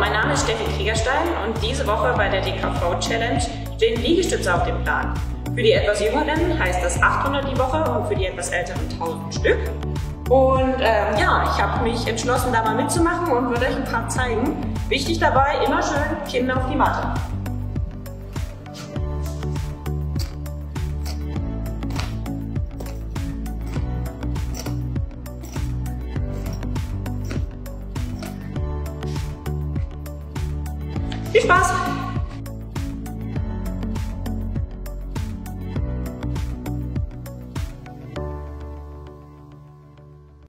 mein Name ist Steffi Kriegerstein und diese Woche bei der DKV Challenge stehen Liegestütze auf dem Plan. Für die etwas Jüngeren heißt das 800 die Woche und für die etwas Älteren 1000 Stück. Und ähm, ja, ich habe mich entschlossen, da mal mitzumachen und würde euch ein paar zeigen. Wichtig dabei, immer schön Kinder auf die Matte. Viel Spaß!